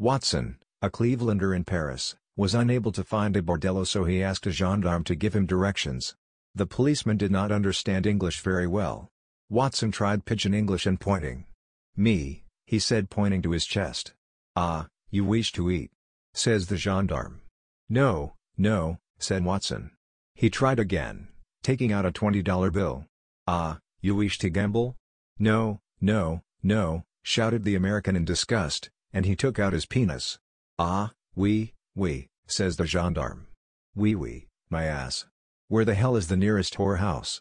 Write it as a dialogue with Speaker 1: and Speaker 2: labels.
Speaker 1: Watson, a Clevelander in Paris, was unable to find a bordello so he asked a gendarme to give him directions. The policeman did not understand English very well. Watson tried pidgin English and pointing. Me, he said pointing to his chest. Ah, you wish to eat? Says the gendarme. No, no, said Watson. He tried again, taking out a $20 bill. Ah, you wish to gamble? No, no, no, shouted the American in disgust, and he took out his penis. Ah, we, we, says the gendarme. Wee oui, wee, oui, my ass. Where the hell is the nearest whorehouse?